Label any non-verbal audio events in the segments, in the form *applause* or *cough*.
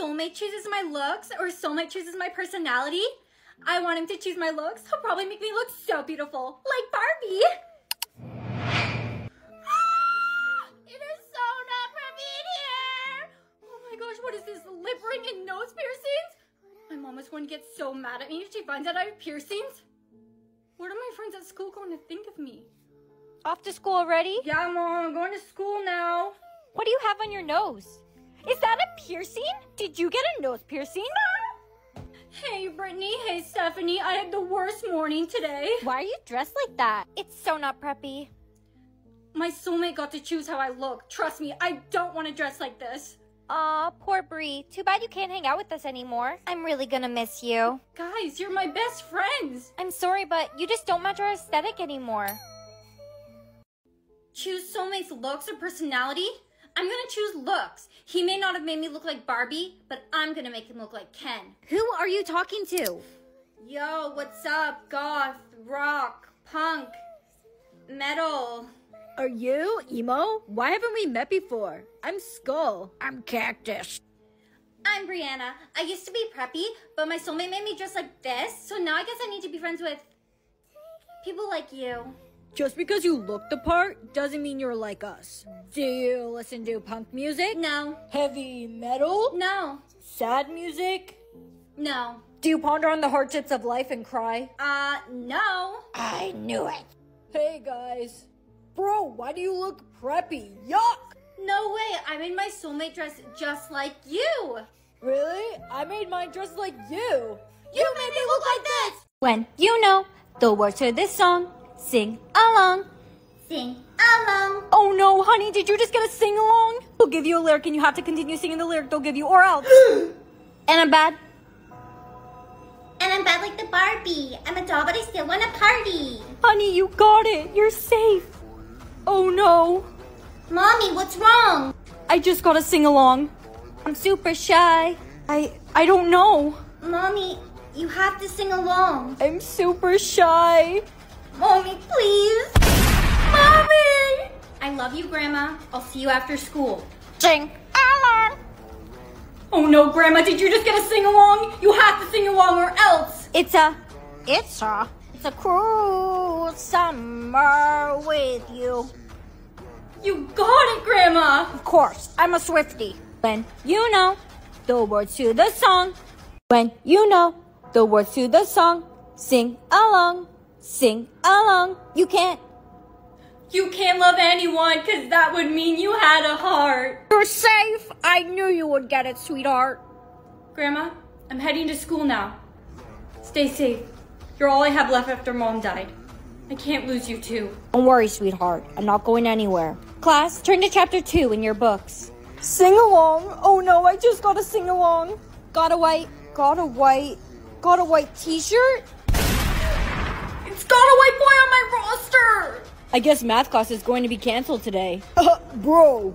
soulmate chooses my looks or soulmate chooses my personality, I want him to choose my looks. He'll probably make me look so beautiful, like Barbie. Ah! It is so not in here. Oh my gosh, what is this? Lip ring and nose piercings? My mom is going to get so mad at me if she finds out I have piercings. What are my friends at school going to think of me? Off to school already? Yeah, mom, I'm going to school now. What do you have on your nose? Is that a piercing? Did you get a nose piercing? Hey, Brittany. Hey, Stephanie. I had the worst morning today. Why are you dressed like that? It's so not preppy. My soulmate got to choose how I look. Trust me, I don't want to dress like this. Aw, poor Bree. Too bad you can't hang out with us anymore. I'm really gonna miss you. Guys, you're my best friends. I'm sorry, but you just don't match our aesthetic anymore. Choose soulmate's looks or personality? I'm gonna choose looks. He may not have made me look like Barbie, but I'm gonna make him look like Ken. Who are you talking to? Yo, what's up? Goth, rock, punk, metal. Are you emo? Why haven't we met before? I'm Skull. I'm Cactus. I'm Brianna. I used to be preppy, but my soulmate made me dress like this, so now I guess I need to be friends with people like you. Just because you look the part doesn't mean you're like us. Do you listen to punk music? No, Heavy metal? no, Sad music? no. Do you ponder on the hardships of life and cry? Uh, no. I knew it. Hey guys. Bro, why do you look preppy? Yuck! No way. I made my soulmate dress just like you. Really? I made mine dress like you. You made me look like this. When you know the words to this song, sing along. Sing along. Oh no, honey, did you just get a sing along? They'll give you a lyric and you have to continue singing the lyric they'll give you, or else. *gasps* and I'm bad. And I'm bad like the Barbie. I'm a doll, but I still want to party. Honey, you got it. You're safe. Oh no. Mommy, what's wrong? I just got to sing along. I'm super shy. I I don't know. Mommy, you have to sing along. I'm super shy. Mommy, please. Mommy! I love you, Grandma. I'll see you after school. Sing along. Oh no, Grandma, did you just get a sing along? You have to sing along or else. It's a it's a it's a cruel summer with you. You got it, Grandma. Of course, I'm a Swifty. When you know the words to the song, when you know the words to the song, sing along, sing along. You can't. You can't love anyone because that would mean you had a heart. You're safe. I knew you would get it, sweetheart. Grandma, I'm heading to school now. Stay safe. You're all I have left after Mom died. I can't lose you too. Don't worry, sweetheart. I'm not going anywhere. Class, turn to chapter two in your books. Sing along. Oh no, I just got to sing along. Got a white, got a white, got a white t-shirt. It's got a white boy on my roster! I guess math class is going to be canceled today. *laughs* Uh, bro.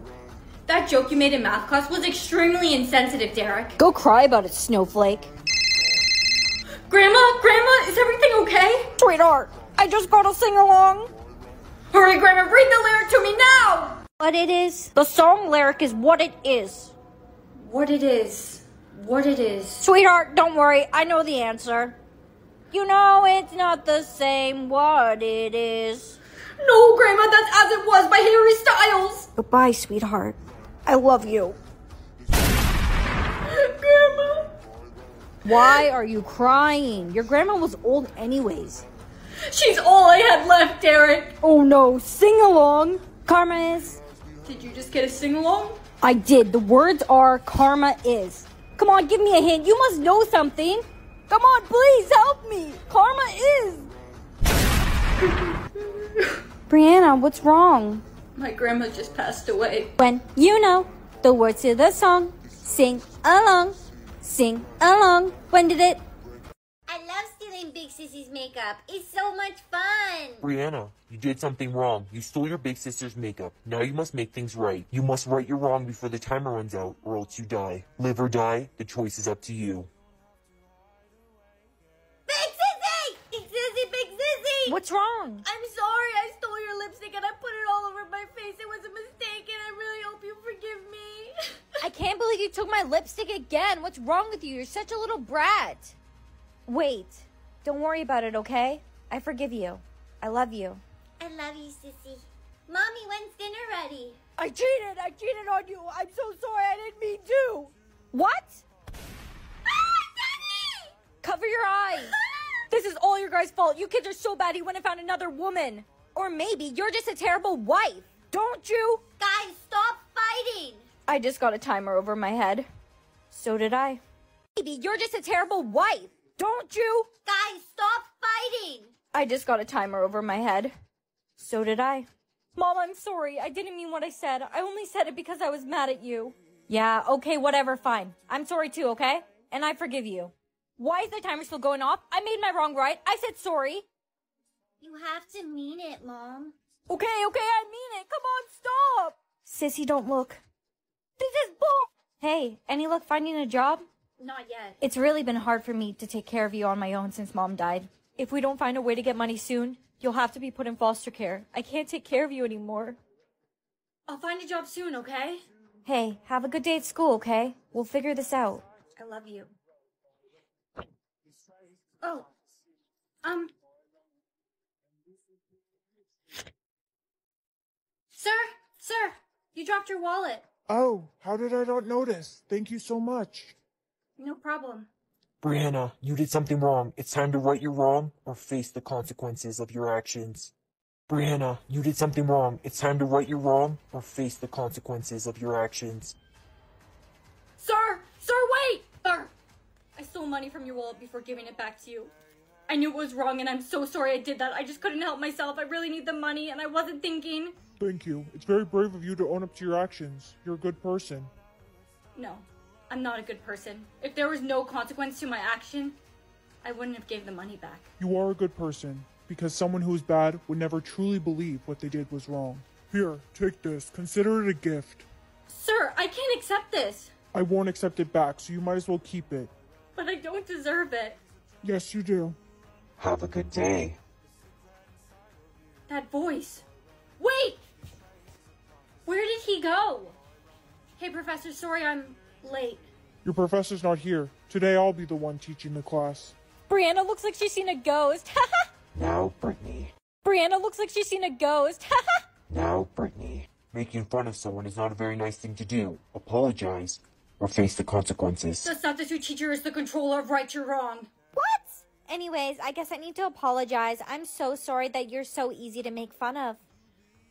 That joke you made in math class was extremely insensitive, Derek. Go cry about it, snowflake. Grandma, Grandma, is everything okay? Sweetheart, I just got to sing along. Hurry, Grandma, read the lyric to me now! What it is? The song lyric is what it is. What it is. What it is. Sweetheart, don't worry. I know the answer. You know it's not the same what it is. No, Grandma, that's as it was by Harry Styles! Goodbye, sweetheart. I love you. Grandma! Why are you crying? Your grandma was old anyways. She's all I had left, Derek! Oh no, sing along. Karma is. Did you just get a sing along? I did. The words are karma is. Come on, give me a hint. You must know something. Come on, please help me. Karma is. *laughs* Brianna, what's wrong? My grandma just passed away. When you know the words to the song, sing along, sing along. When did it? I love stealing Big Sissy's makeup. It's so much fun. Brianna, you did something wrong. You stole your big sister's makeup. Now you must make things right. You must right your wrong before the timer runs out, or else you die. Live or die, the choice is up to you. What's wrong? I'm sorry I stole your lipstick and I put it all over my face. It was a mistake and I really hope you forgive me. *laughs* I can't believe you took my lipstick again. What's wrong with you? You're such a little brat. Wait. Don't worry about it, okay? I forgive you. I love you. I love you, sissy. Mommy, when's dinner ready? I cheated. I cheated on you. I'm so sorry. I didn't mean to. What? Ah, Daddy! Cover your eyes. *laughs* This is all your guys' fault. You kids are so bad he went and found another woman. Or maybe you're just a terrible wife. Don't you? Guys, stop fighting! I just got a timer over my head. So did I. Maybe you're just a terrible wife. Don't you? Guys, stop fighting! I just got a timer over my head. So did I. Mom, I'm sorry. I didn't mean what I said. I only said it because I was mad at you. Yeah, okay, whatever, fine. I'm sorry too, okay? And I forgive you. Why is the timer still going off? I made my wrong right. I said sorry. You have to mean it, Mom. Okay, okay, I mean it. Come on, stop. Sissy, don't look. This is bull. Hey, any luck finding a job? Not yet. It's really been hard for me to take care of you on my own since mom died. If we don't find a way to get money soon, you'll have to be put in foster care. I can't take care of you anymore. I'll find a job soon, okay? Hey, have a good day at school, okay? We'll figure this out. I love you. Oh. Um. Sir, sir, you dropped your wallet. Oh, how did I not notice? Thank you so much. No problem. Brianna, you did something wrong. It's time to right your wrong or face the consequences of your actions. Brianna, you did something wrong. It's time to right your wrong or face the consequences of your actions. Stole money from your wallet before giving it back to you. I knew it was wrong and I'm so sorry I did that. I just couldn't help myself. I really need the money and I wasn't thinking. Thank you. It's very brave of you to own up to your actions. You're a good person. No, I'm not a good person. If there was no consequence to my action, I wouldn't have gave the money back. You are a good person because someone who is bad would never truly believe what they did was wrong. Here, take this. Consider it a gift. Sir, I can't accept this. I won't accept it back, so you might as well keep it. *laughs* But I don't deserve it. Yes, you do. Have a good day. That voice. Wait! Where did he go? Hey, Professor, sorry I'm late. Your professor's not here. Today I'll be the one teaching the class. Brianna looks like she's seen a ghost. *laughs* Now, Brittany. Brianna looks like she's seen a ghost. *laughs* Now, Brittany. Making fun of someone is not a very nice thing to do. Apologize or face the consequences. The substitute teacher is the controller of right or wrong. what? Anyways, I guess I need to apologize. I'm so sorry that you're so easy to make fun of.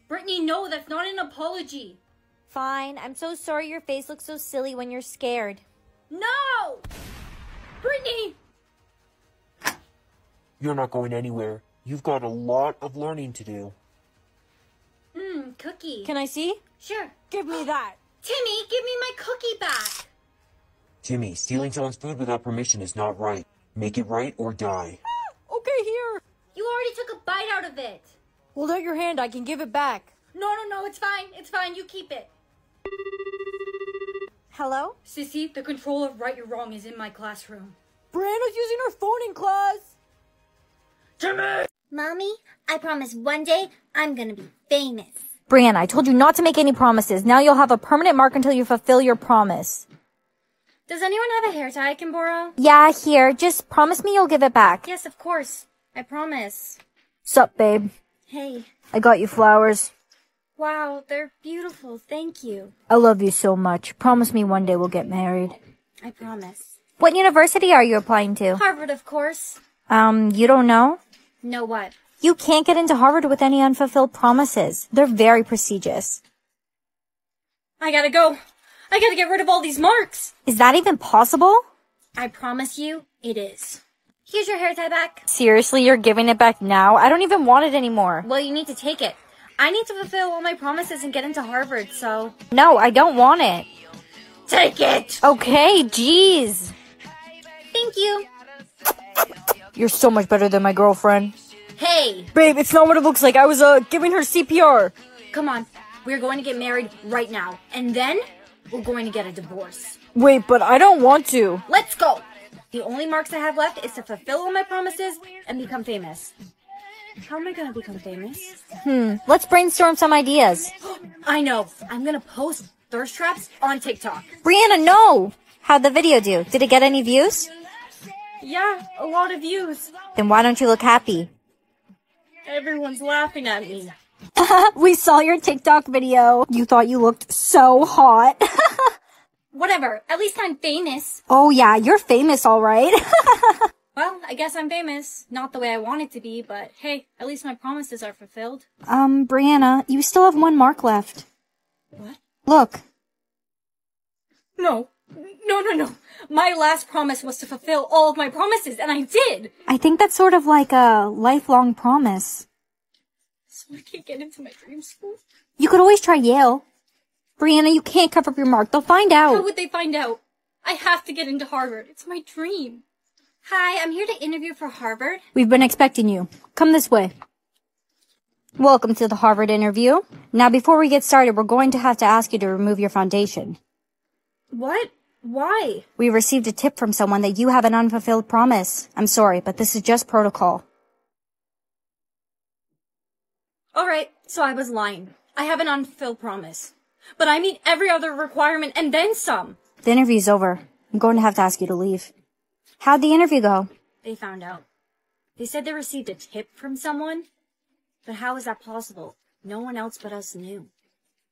Brittany, no, that's not an apology. Fine. I'm so sorry your face looks so silly when you're scared. No! Brittany! You're not going anywhere. You've got a lot of learning to do. Mmm, cookie. Can I see? Sure. Give me that. Timmy, give me my cookie back. Timmy, stealing someone's food without permission is not right. Make it right or die. *gasps* Okay, here. You already took a bite out of it. Hold out your hand. I can give it back. No, no, no, it's fine. It's fine. You keep it. Hello? Sissy, the control of right or wrong is in my classroom. Brianna's using her phone in class. Timmy! Mommy, I promise one day I'm gonna be famous. Brianna, I told you not to make any promises. Now you'll have a permanent mark until you fulfill your promise. Does anyone have a hair tie I can borrow? Yeah, here. Just promise me you'll give it back. Yes, of course. I promise. Sup, babe? Hey. I got you flowers. Wow, they're beautiful. Thank you. I love you so much. Promise me one day we'll get married. I promise. What university are you applying to? Harvard, of course. Um, you don't know? Know what? You can't get into Harvard with any unfulfilled promises. They're very prestigious. I gotta go. I gotta get rid of all these marks. Is that even possible? I promise you, it is. Here's your hair tie back. Seriously, you're giving it back now? I don't even want it anymore. Well, you need to take it. I need to fulfill all my promises and get into Harvard, so. No, I don't want it. Take it! Okay, jeez. Thank you. You're so much better than my girlfriend. Hey, Babe, it's not what it looks like. I was, uh, giving her CPR. come on. We're going to get married right now. And then we're going to get a divorce. Wait, but I don't want to. Let's go! The only marks I have left is to fulfill all my promises and become famous. How am I gonna become famous? Hmm, let's brainstorm some ideas. *gasps* I know. I'm gonna post thirst traps on TikTok. Brianna, no! How'd the video do? Did it get any views? Yeah, a lot of views. Then why don't you look happy? Everyone's laughing at me. *laughs* we saw your TikTok video. You thought you looked so hot. *laughs* Whatever, at least I'm famous. oh yeah, you're famous alright. *laughs* Well, I guess I'm famous. Not the way I want it to be, but hey, at least my promises are fulfilled. um, Brianna, you still have one mark left. What? Look. No. No, no, no. My last promise was to fulfill all of my promises, and I did! I think that's sort of like a lifelong promise. So I can't get into my dream school? You could always try Yale. Brianna, you can't cover up your mark. They'll find out. How would they find out? I have to get into Harvard. It's my dream. Hi, I'm here to interview for Harvard. We've been expecting you. Come this way. Welcome to the Harvard interview. Now, before we get started, we're going to have to ask you to remove your foundation. What? Why? We received a tip from someone that you have an unfulfilled promise. I'm sorry, but this is just protocol. Alright, so I was lying. I have an unfulfilled promise. But I meet every other requirement and then some. The interview's over. I'm going to have to ask you to leave. How'd the interview go? They found out. They said they received a tip from someone. But how is that possible? No one else but us knew.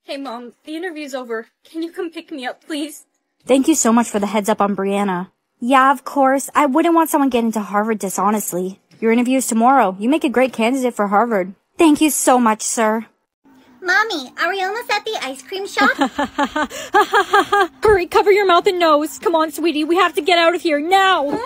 Hey mom, the interview's over. Can you come pick me up, please? Thank you so much for the heads up on Brianna. Yeah, of course. I wouldn't want someone getting to Harvard dishonestly. Your interview is tomorrow. You make a great candidate for Harvard. Thank you so much, sir. Mommy, are we almost at the ice cream shop? *laughs* *laughs* Hurry, cover your mouth and nose. Come on, sweetie. We have to get out of here now.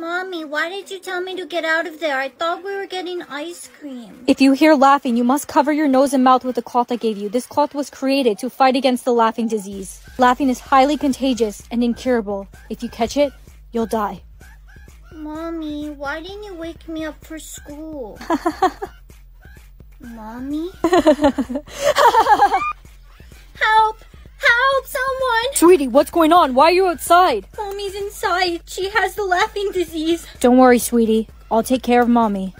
Mommy, why did you tell me to get out of there? I thought we were getting ice cream. If you hear laughing, you must cover your nose and mouth with the cloth I gave you. This cloth was created to fight against the laughing disease. Laughing is highly contagious and incurable. If you catch it, you'll die. Mommy, why didn't you wake me up for school? *laughs* Mommy? *laughs* Help! Help, someone! Sweetie, what's going on? Why are you outside? Mommy's inside. She has the laughing disease. Don't worry, sweetie. I'll take care of mommy.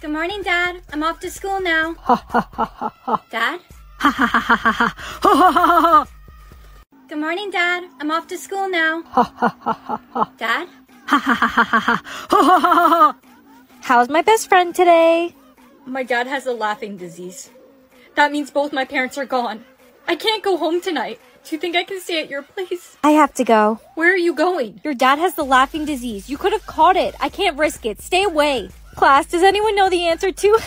Good morning, Dad. I'm off to school now. Ha ha ha ha ha. Dad? Ha ha ha ha ha ha ha ha. Good morning, Dad. I'm off to school now. Ha ha ha ha ha. Dad? Ha ha ha ha ha. Ha ha ha ha. How's my best friend today? My dad has a laughing disease. That means both my parents are gone. I can't go home tonight. Do you think I can stay at your place? I have to go. Where are you going? Your dad has the laughing disease. You could have caught it. I can't risk it. Stay away. Class, does anyone know the answer to?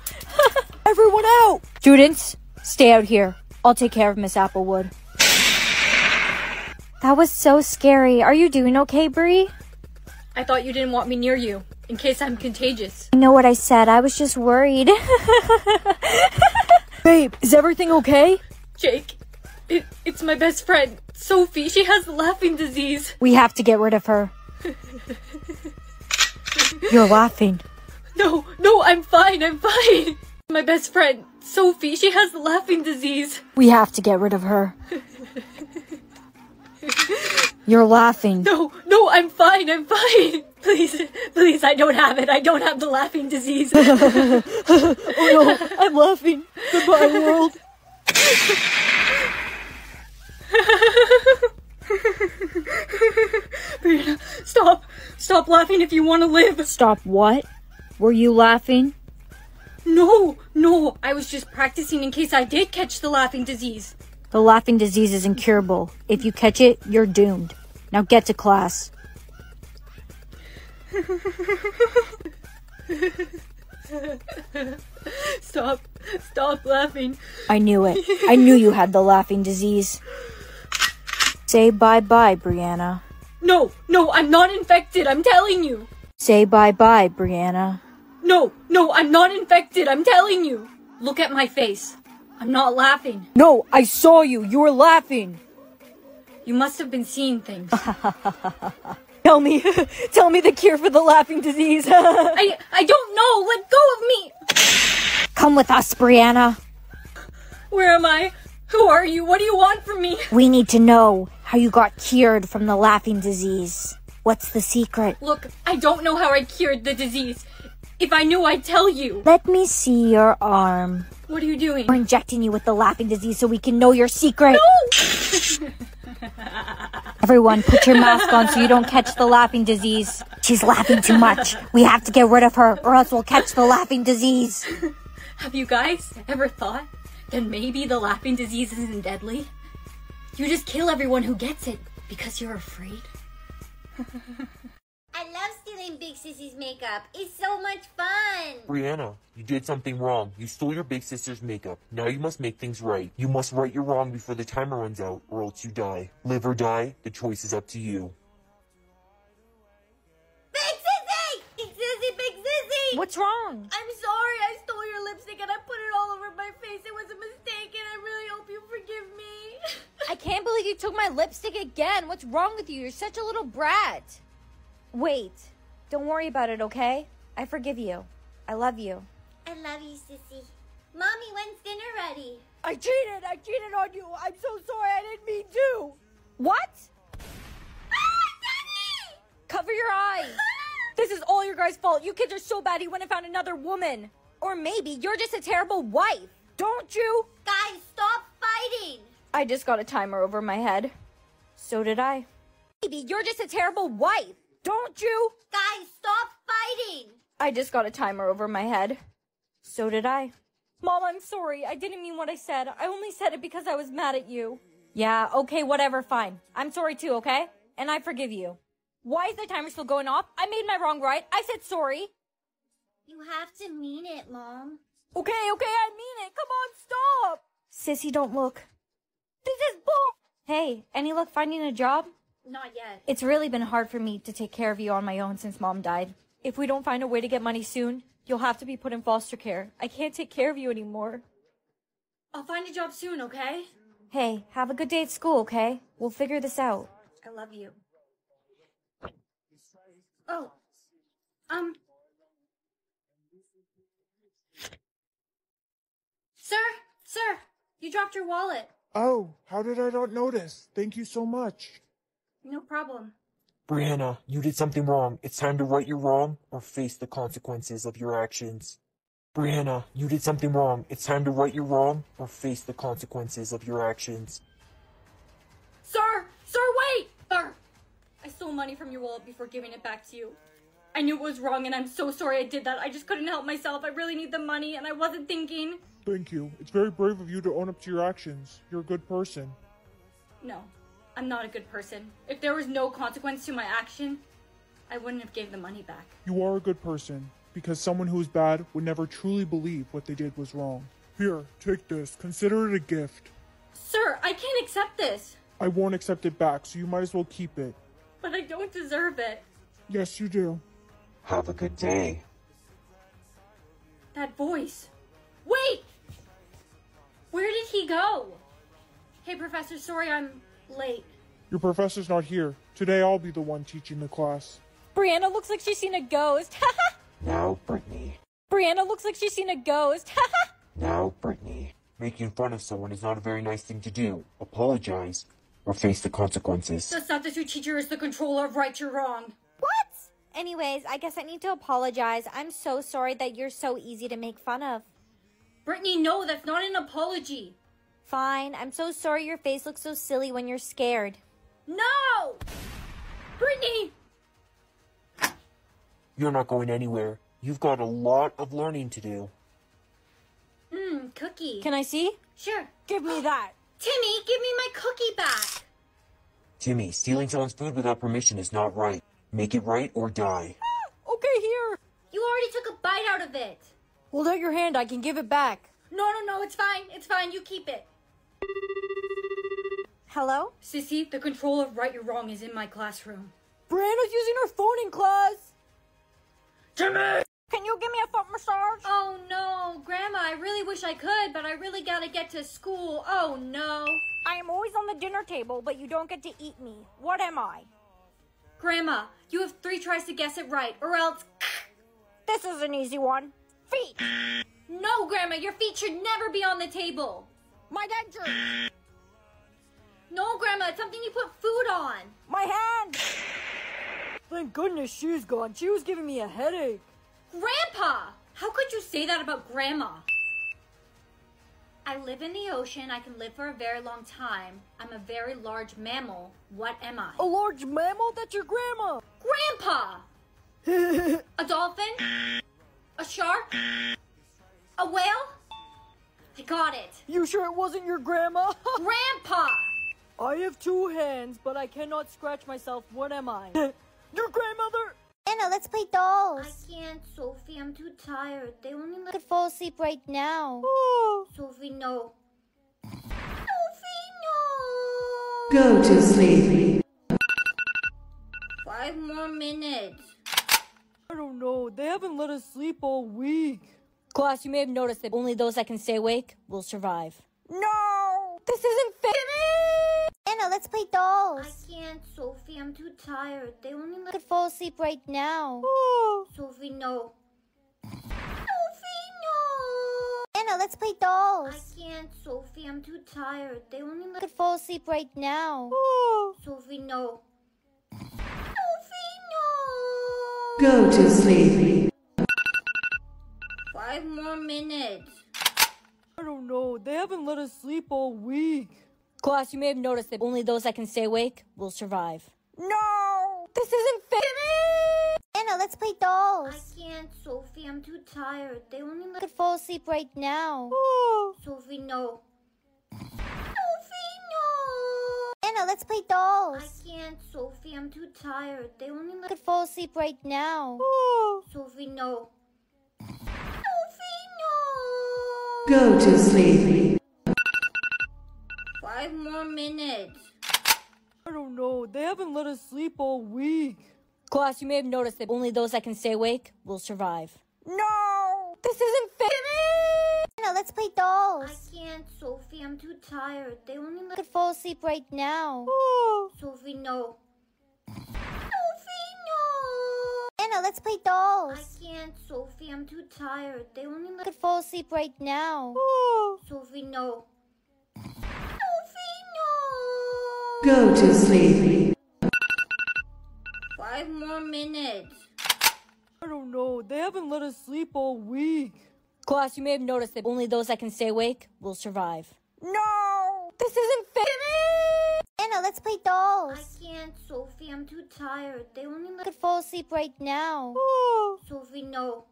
*laughs* Everyone out! Students, stay out here. I'll take care of Miss Applewood. That was so scary. Are you doing okay, Bree? I thought you didn't want me near you, in case I'm contagious. I know what I said. I was just worried. *laughs* Babe, is everything okay? Jake, it, it's my best friend, Sophie. She has laughing disease. We have to get rid of her. *laughs* You're laughing. No, no, I'm fine, I'm fine. My best friend, Sophie, she has laughing disease. We have to get rid of her. *laughs* You're laughing. No, no, I'm fine, I'm fine. *laughs* Please, please, I don't have it. I don't have the laughing disease. *laughs* *laughs* Oh no, I'm laughing. Goodbye, world. Stop. Stop laughing if you want to live. Stop what? Were you laughing? No, no, I was just practicing in case I did catch the laughing disease. The laughing disease is incurable. If you catch it, you're doomed. Now get to class. Stop, stop laughing. I knew it. I knew you had the laughing disease. Say bye bye, Brianna. No, no, I'm not infected, I'm telling you. Say bye bye, Brianna. No, no, I'm not infected, I'm telling you. Look at my face. I'm not laughing. No, I saw you. You were laughing. You must have been seeing things. *laughs* Tell me, *laughs* tell me the cure for the laughing disease. *laughs* I I don't know. Let go of me. Come with us, Brianna. Where am I? Who are you? What do you want from me? We need to know how you got cured from the laughing disease. What's the secret? Look, I don't know how I cured the disease. If I knew, I'd tell you. Let me see your arm. What are you doing? We're injecting you with the laughing disease so we can know your secret. *laughs* Everyone, put your mask on so you don't catch the laughing disease. She's laughing too much. We have to get rid of her, or else we'll catch the laughing disease. *laughs* Have you guys ever thought that maybe the laughing disease isn't deadly? You just kill everyone who gets it because you're afraid. *laughs* I love stealing Big Sissy's makeup. It's so much fun. Brianna, you did something wrong. You stole your big sister's makeup. Now you must make things right. You must right your wrong before the timer runs out, or else you die. Live or die, the choice is up to you. Big Sissy! Big Sissy, Big Sissy! What's wrong? I'm sorry I stole your lipstick and I put it all over my face. It was a mistake and I really hope you forgive me. *laughs* I can't believe you took my lipstick again. What's wrong with you? You're such a little brat. Wait. Don't worry about it, okay? I forgive you. I love you. I love you, Sissy. Mommy, when's dinner ready? I cheated. I cheated on you. I'm so sorry. I didn't mean to. What? Ah, Cover your eyes. This is all your guys' fault. You kids are so bad he went and found another woman. Or maybe you're just a terrible wife. Don't you? Guys, stop fighting! I just got a timer over my head. So did I. Maybe you're just a terrible wife. Don't you? Guys, stop fighting! I just got a timer over my head. So did I. Mom, I'm sorry. I didn't mean what I said. I only said it because I was mad at you. Yeah, okay, whatever, fine. I'm sorry too, okay? And I forgive you. Why is the timer still going off? I made my wrong right. I said sorry. You have to mean it, Mom. Okay, okay, I mean it. Come on, stop. Sissy, don't look. This is bull. Hey, any luck finding a job? Not yet. It's really been hard for me to take care of you on my own since mom died. If we don't find a way to get money soon, you'll have to be put in foster care. I can't take care of you anymore. I'll find a job soon, okay? Hey, have a good day at school, okay? We'll figure this out. I love you. Oh. Um. Sir, sir, you dropped your wallet. Oh, how did I not notice? Thank you so much. No problem. Brianna, you did something wrong. It's time to right your wrong, or face the consequences of your actions. Brianna, you did something wrong. It's time to right your wrong, or face the consequences of your actions. Sir, sir, wait! Sir, I stole money from your wallet before giving it back to you. I knew it was wrong and I'm so sorry I did that. I just couldn't help myself. I really need the money and I wasn't thinking. Thank you. It's very brave of you to own up to your actions. You're a good person. No, I'm not a good person. If there was no consequence to my action, I wouldn't have gave the money back. You are a good person, because someone who's bad would never truly believe what they did was wrong. Here, take this. Consider it a gift. Sir, I can't accept this. I won't accept it back, so you might as well keep it. But I don't deserve it. Yes, you do. Have a good day. That voice. Wait! Where did he go? Hey, Professor, sorry I'm late. Your professor's not here. Today I'll be the one teaching the class. Brianna looks like she's seen a ghost. *laughs* Now, Brittany. Brianna looks like she's seen a ghost. *laughs* Now, Brittany. Making fun of someone is not a very nice thing to do. Apologize, or face the consequences. The substitute teacher is the controller of right or wrong. what? Anyways, I guess I need to apologize. I'm so sorry that you're so easy to make fun of. Brittany, no, that's not an apology. Fine. I'm so sorry your face looks so silly when you're scared. No! Brittany! You're not going anywhere. You've got a lot of learning to do. Mmm, cookie. Can I see? Sure. Give me *gasps* that. Timmy, give me my cookie back. Timmy, stealing someone's food without permission is not right. Make it right or die. *gasps* Okay, here. You already took a bite out of it. Hold out your hand. I can give it back. No, no, no, it's fine. It's fine. You keep it. Hello? Sissy, the control of right or wrong is in my classroom. Brianna's using her phone in class. Timmy! Can you give me a foot massage? Oh no, Grandma, I really wish I could, but I really gotta get to school. Oh no. I am always on the dinner table, but you don't get to eat me. What am I? Grandma, you have three tries to guess it right, or else. *laughs* This is an easy one. Feet. No, Grandma, your feet should never be on the table. My denture. No, Grandma, it's something you put food on. My hand. Thank goodness she's gone. She was giving me a headache. Grandpa! How could you say that about Grandma? I live in the ocean. I can live for a very long time. I'm a very large mammal. What am I? A large mammal? That's your grandma. Grandpa! *laughs* a dolphin? A shark? A whale? I got it. You sure it wasn't your grandma? *laughs* Grandpa! I have two hands, but I cannot scratch myself. What am I? *laughs* your grandmother? Anna, let's play dolls. I can't, Sophie. I'm too tired. They only let could fall asleep right now. Oh. Sophie, no. Sophie, no. Go to sleep. Five more minutes. I don't know. They haven't let us sleep all week. Class, you may have noticed that only those that can stay awake will survive. No! This isn't fair! Anna, let's play dolls. I can't, Sophie. I'm too tired. They only let could fall asleep right now. Oh. Sophie, no. Sophie, no. Anna, let's play dolls. I can't, Sophie. I'm too tired. They only let could fall asleep right now. Oh. Sophie, no. Sophie, no. Go to sleep. Five more minutes. I don't know. They haven't let us sleep all week. Class, you may have noticed that only those that can stay awake will survive. No! This isn't fair! Anna, let's play dolls. I can't, Sophie. I'm too tired. They only let could fall asleep right now. Oh. Sophie, no. Sophie, no. Anna, let's play dolls. I can't, Sophie. I'm too tired. They only let could fall asleep right now. Oh. Sophie, no. Sophie, no. Go to sleep. Five more minutes. I don't know. They haven't let us sleep all week. Class, you may have noticed that only those that can stay awake will survive. No! This isn't fair! Anna, let's play dolls. I can't, Sophie. I'm too tired. They only let could fall asleep right now. Oh. Sophie, no. Sophie, no. Anna, let's play dolls. I can't, Sophie. I'm too tired. They only let could fall asleep right now. Oh. Sophie, no. Sophie, no. Go to sleep. Five more minutes. I don't know. They haven't let us sleep all week. Class, you may have noticed that only those that can stay awake will survive. No! This isn't fair! Anna, let's play dolls. I can't, Sophie. I'm too tired. They only let could fall asleep right now. Oh. Sophie, no.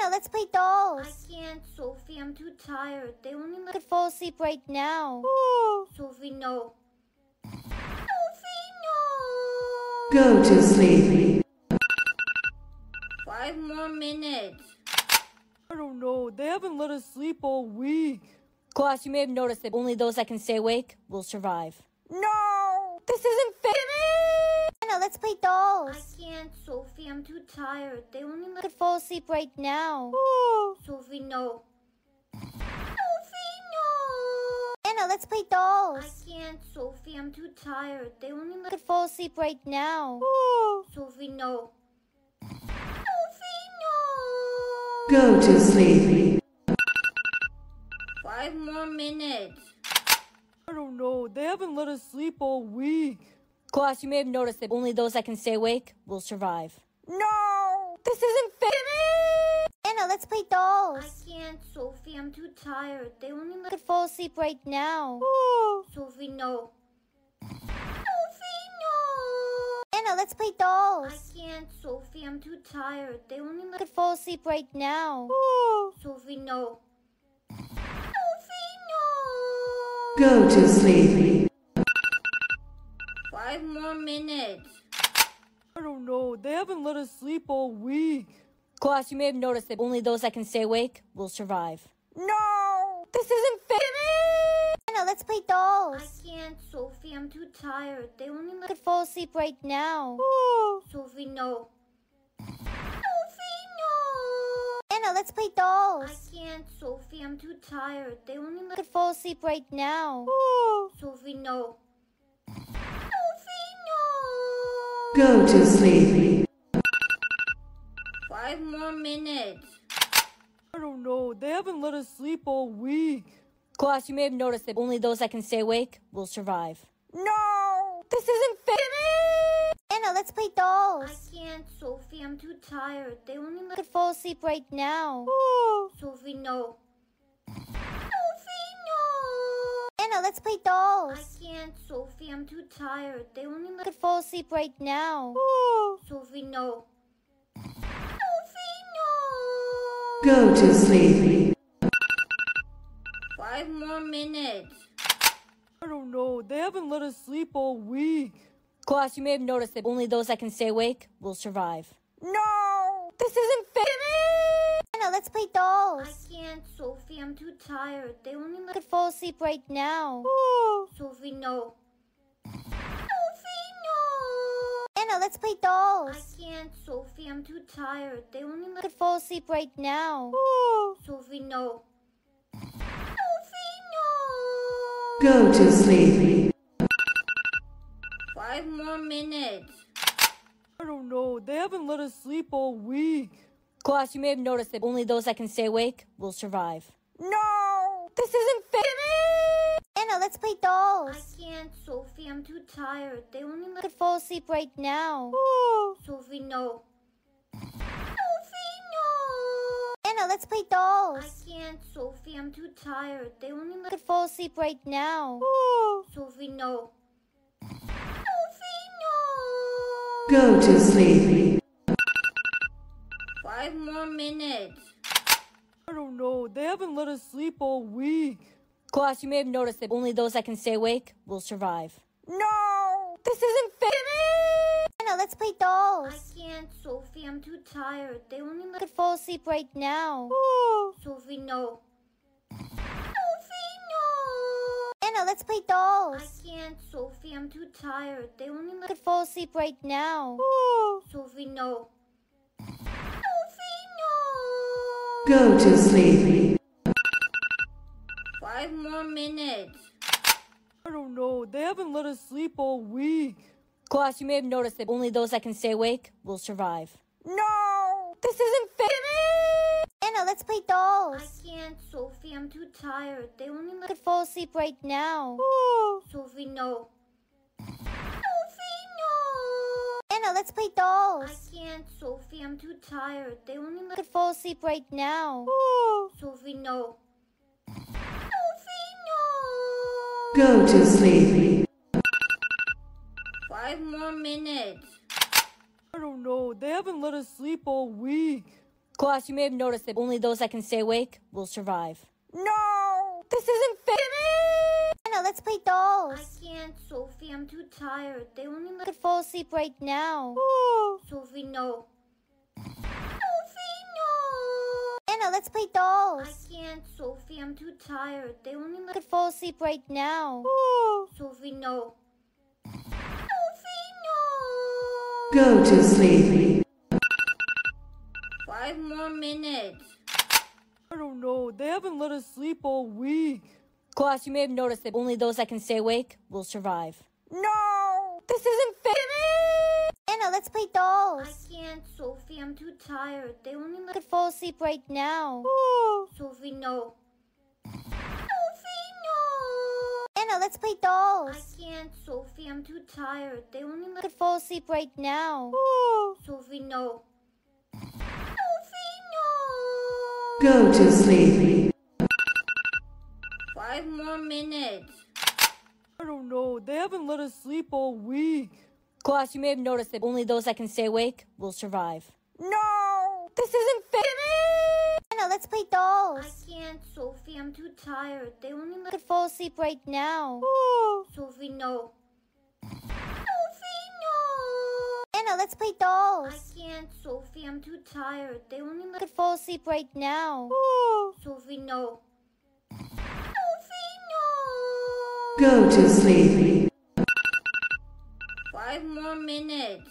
Sophie, let's play dolls. I can't, Sophie. I'm too tired. They only let could fall asleep right now. Oh. Sophie, no. Sophie, no. Go to sleep. Five more minutes. I don't know. They haven't let us sleep all week. Class, you may have noticed that only those that can stay awake will survive. No! This isn't fair! Anna, let's play dolls. I can't, Sophie. I'm too tired. They only let could fall asleep right now. Oh. Sophie, no. Sophie, no. Anna, let's play dolls. I can't, Sophie. I'm too tired. They only let could fall asleep right now. Oh. Sophie, no. Sophie, no. Go to sleep. Five more minutes. I don't know. They haven't let us sleep all week. Class, you may have noticed that only those that can stay awake will survive. No! This isn't fair! Anna, let's play dolls. I can't, Sophie. I'm too tired. They only let could fall asleep right now. Oh. Sophie, no. Sophie, no. Anna, let's play dolls. I can't, Sophie. I'm too tired. They only let could fall asleep right now. Oh. Sophie, no. Sophie, no. Go to sleep. Five more minutes. I don't know. They haven't let us sleep all week. Class, you may have noticed that only those that can stay awake will survive. No! This isn't fair! Anna, let's play dolls. I can't, Sophie. I'm too tired. They only let could fall asleep right now. Oh. Sophie, no. Sophie, no. Anna, let's play dolls. I can't, Sophie. I'm too tired. They only let could fall asleep right now. Oh. Sophie, no. Sophie, no. Go to sleep. Five more minutes. I don't know. They haven't let us sleep all week. Class, you may have noticed that only those that can stay awake will survive. No! This isn't fair! Anna, let's play dolls. I can't, Sophie. I'm too tired. They only let could fall asleep right now. Sophie, no. No. Anna, let's play dolls. I can't, Sophie. I'm too tired. They only let... could fall asleep right now. Sophie, no. Sophie, no. Go to sleep. Five more minutes. I don't know. They haven't let us sleep all week. Class, you may have noticed that only those that can stay awake will survive. No! This isn't fair! Anna, let's play dolls. I can't, Sophie. I'm too tired. They only could fall asleep right now. Sophie, no. Sophie, no. Anna, let's play dolls. I can't, Sophie. I'm too tired. They only could fall asleep right now. Sophie, no. Sophie, no. Go to sleep. Five more minutes. I don't know. They haven't let us sleep all week. Class, you may have noticed that only those that can stay awake will survive. No! This isn't fair! Anna, let's play dolls. I can't, Sophie. I'm too tired. They only could fall asleep right now. Sophie, no. Sophie, no. Anna, let's play dolls. I can't, Sophie. I'm too tired. They only could fall asleep right now. Sophie, no. Sophie, no. Go to sleep. Five more minutes. I don't know. They haven't let us sleep all week. Class, you may have noticed that only those that can stay awake will survive. No! This isn't fair! Anna, let's play dolls. I can't, Sophie. I'm too tired. They only could fall asleep right now. Oh. Sophie, no. Sophie, no. Anna, let's play dolls. I can't, Sophie. I'm too tired. They only could fall asleep right now. Sophie, no. Sophie, no. Go to sleep. Five more minutes. I don't know. They haven't let us sleep all week. Class, you may have noticed that only those that can stay awake will survive. No! This isn't fair! Anna, let's play dolls. I can't, Sophie. I'm too tired. They only could fall asleep right now. Sophie, no. No. Let's play dolls. I can't, Sophie. I'm too tired. They only let... could fall asleep right now. Sophie, no. Sophie, no. Go to sleep. Five more minutes. I don't know. They haven't let us sleep all week. Class, you may have noticed that only those that can stay awake will survive. No! This isn't fair! Anna, let's play dolls. I can't, Sophie. I'm too tired. They only could fall asleep right now. Sophie, no. Sophie, no. Anna, let's play dolls. I can't, Sophie. I'm too tired. They only could fall asleep right now. Sophie, no. Sophie, no. Go to sleep. Five more minutes. I don't know. They haven't let us sleep all week. Class, you may have noticed that only those that can stay awake will survive. No! This isn't fair! Anna, let's play dolls. I can't, Sophie. I'm too tired. They only could fall asleep right now. Sophie, no. Sophie, no. Anna, let's play dolls. I can't, Sophie. I'm too tired. They only could fall asleep right now. Sophie, no. Sophie, no. Go to sleep. Five more minutes. I don't know. They haven't let us sleep all week. Class, you may have noticed that only those that can stay awake will survive. No! This isn't fair! Anna, let's play dolls. I can't, Sophie. I'm too tired. They only I could fall asleep right now. Oh. Sophie, no. Sophie, no. Anna, let's play dolls. I can't, Sophie. I'm too tired. They only I could fall asleep right now. Oh. Sophie, no. Go to sleep. Five more minutes.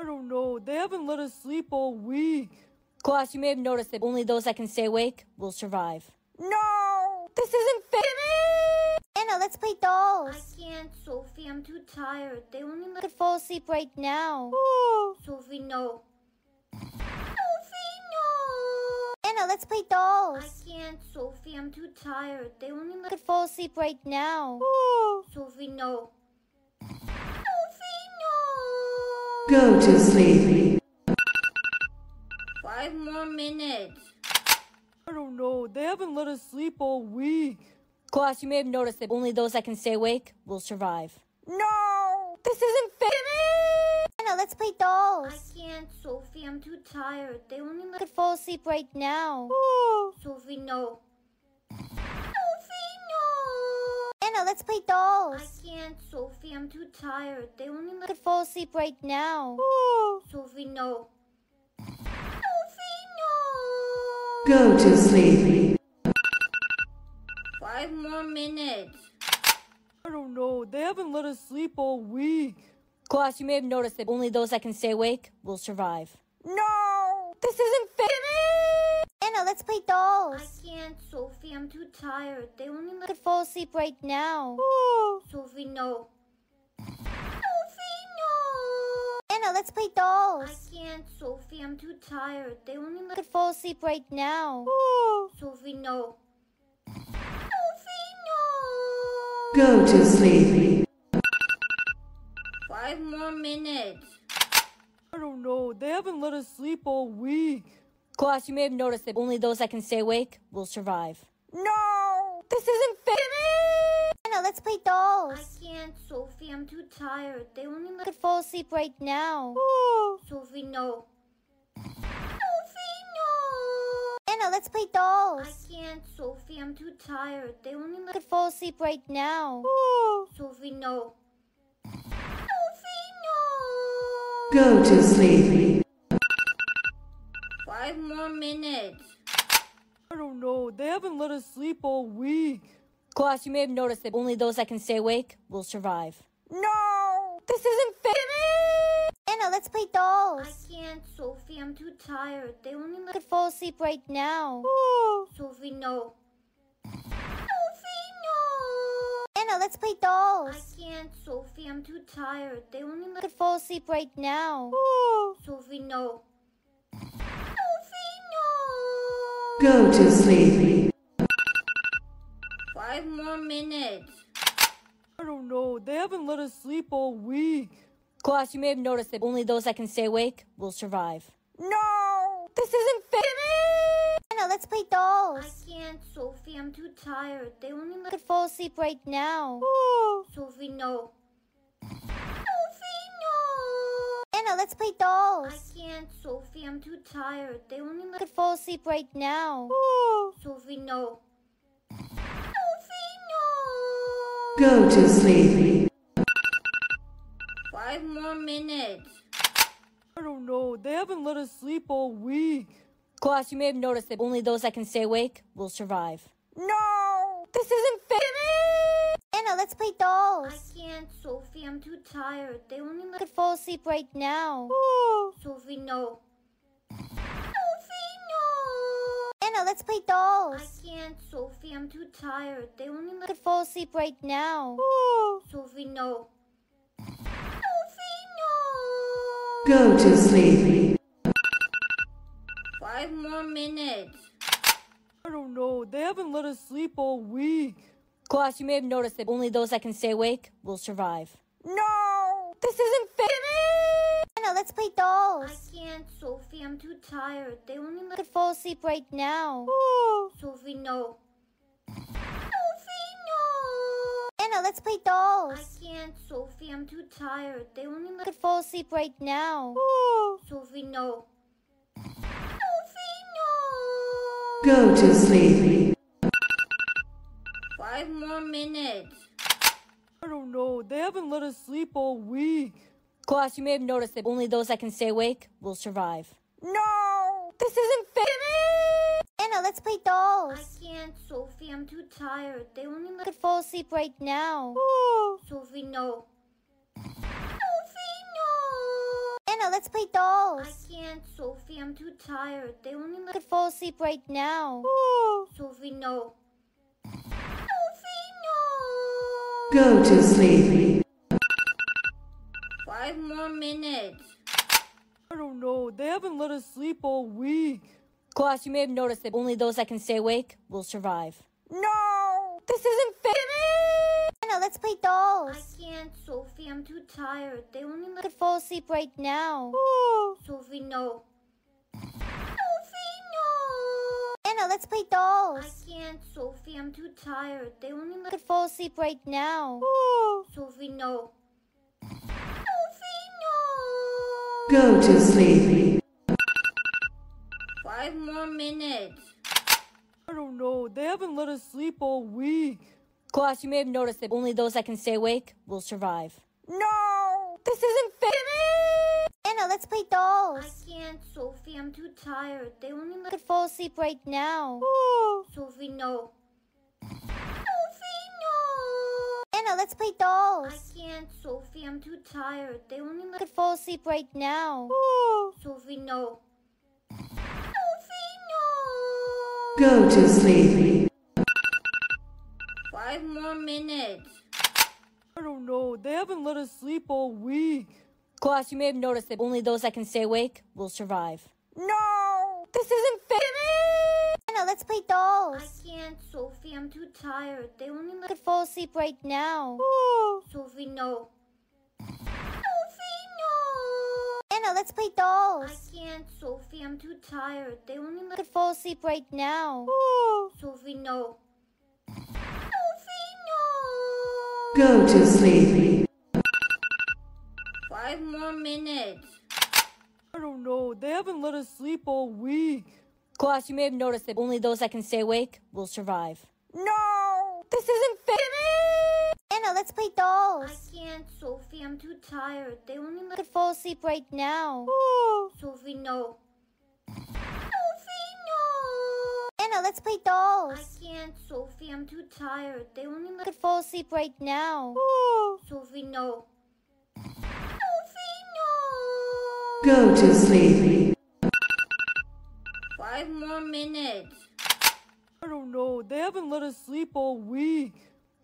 I don't know. They haven't let us sleep all week. Class, you may have noticed that only those that can stay awake will survive. No! This isn't fair! Anna, let's play dolls. I can't, Sophie. I'm too tired. They only could fall asleep right now. Oh. Sophie, no. Sophie. Anna, let's play dolls. I can't, Sophie. I'm too tired. They only could fall asleep right now. Sophie, no. Sophie, no. Go to sleep. Five more minutes. I don't know. They haven't let us sleep all week. Class, you may have noticed that only those that can stay awake will survive. No! This isn't fair! Anna, let's play dolls. I can't, Sophie. I'm too tired. They only I let could fall asleep right now. Sophie no. Sophie, no! Anna, let's play dolls. I can't, Sophie. I'm too tired. They only I let could fall asleep right now. Sophie no. Sophie, no! Go to sleep. Five more minutes. I don't know. They haven't let us sleep all week. Class, you may have noticed that only those that can stay awake will survive. No! This isn't fair! Anna, let's play dolls. I can't, Sophie. I'm too tired. They only I could fall asleep right now. Sophie no. Sophie, no! Anna, let's play dolls. I can't, Sophie. I'm too tired. They only I could fall asleep right now. Sophie no. Sophie, no! Go to sleep. Five more minutes. I don't know. They haven't let us sleep all week. Class, you may have noticed that only those that can stay awake will survive. No! This isn't fair! Anna, let's play dolls. I can't, Sophie. I'm too tired. They only I let could fall asleep right now. Oh. Sophie no. Sophie, no! Anna, let's play dolls. I can't, Sophie. I'm too tired. They only I let could fall asleep right now. Oh. Sophie no. Go to sleep. Five more minutes. I don't know. They haven't let us sleep all week. Class, you may have noticed that only those that can stay awake will survive. No! This isn't fair! Anna, let's play dolls. I dolls. can't, Sophie. I'm too tired. They only I let could fall asleep right now. Sophie no. Anna, let's play dolls. I can't, Sophie. I'm too tired. They only I let could fall asleep right now. Sophie no. Sophie, no! Go to sleep. Five more minutes. I don't know. They haven't let us sleep all week. Class, you may have noticed that only those that can stay awake will survive. No! This isn't fair! Anna, let's play dolls. I can't, Sophie. I'm too tired. They only I let could fall asleep right now. Sophie no. Sophie, no! Anna, let's play dolls. I can't, Sophie. I'm too tired. They only I let could fall asleep right now. Sophie no. Sophie, no! Go to sleep. Five more minutes. I don't know. They haven't let us sleep all week. Class, you may have noticed that only those that can stay awake will survive. No! This isn't fair! Anna, let's play dolls. I can't, Sophie. I'm too tired. They only I could fall asleep right now. Sophie no. Sophie, no! Anna, let's play dolls. I can't, Sophie. I'm too tired. They only I could fall asleep right now. Sophie no. Sophie, no! Go to sleep. Five more minutes. I don't know. They haven't let us sleep all week. Class, you may have noticed that only those that can stay awake will survive. No! This isn't fair! Anna, let's play dolls. I can't, Sophie. I'm too tired. They only let- I let could fall asleep right now. *gasps* Oh. Sophie no. Sophie, no! Anna, let's play dolls. I can't, Sophie. I'm too tired. They only let- I could fall asleep right now. Oh. Sophie no. Sophie, no! Go to sleep. Five more minutes. I don't know. They haven't let us sleep all week. Class, you may have noticed that only those that can stay awake will survive. No! This isn't fair! Anna, let's play dolls. I can't, Sophie. I'm too tired. They only I let could fall asleep right now. Oh. Sophie no. Sophie, no! Anna, let's play dolls. I can't, Sophie. I'm too tired. They only I let could fall asleep right now. Sophie no. Sophie, no! Go to sleep. Five more minutes. I don't know. They haven't let us sleep all week. Class, you may have noticed that only those that can stay awake will survive. No! This isn't fair! Anna, let's play dolls. can't, can't, Sophie. I'm too tired. They only let could fall asleep right now. *gasps* Sophie, no. Sophie, no! Anna, let's play dolls. I can't, Sophie. I'm too tired. They only let could fall asleep right now. *gasps* Sophie, no. Sophie, no! Go to sleep. Five more minutes. I don't know. They haven't let us sleep all week. Class, you may have noticed that only those that can stay awake will survive. No! This isn't fair! Anna, let's play dolls. I can't, Sophie. I'm too tired. They only let could fall asleep right now. Sophie, no. Sophie, no! Anna, let's play dolls. I can't, Sophie. I'm too tired. They only let could fall asleep right now. Sophie, no. Sophie, no! Go to sleep. Five more minutes. I don't know. They haven't let us sleep all week. Class, you may have noticed that only those that can stay awake will survive. No! This isn't fair! Anna, let's play dolls. I can't, Sophie. I'm too tired. They only let could fall asleep right now. *gasps* Oh. Sophie, no. Sophie, no! Anna, let's play dolls. I can't, Sophie. I'm too tired. They only let could fall asleep right now. Oh. Sophie, no. Go to sleep. Five more minutes. I don't know. They haven't let us sleep all week. Class, you may have noticed that only those that can stay awake will survive. No! This isn't fair! Anna, let's play dolls. I can't, Sophie. I'm too tired. They only let could fall asleep right now. Sophie, no. Sophie, let's play dolls. I can't, Sophie. I'm too tired. They only let could fall asleep right now. Sophie, no. Sophie, no! Go to sleep. Five more minutes. I don't know. They haven't let us sleep all week.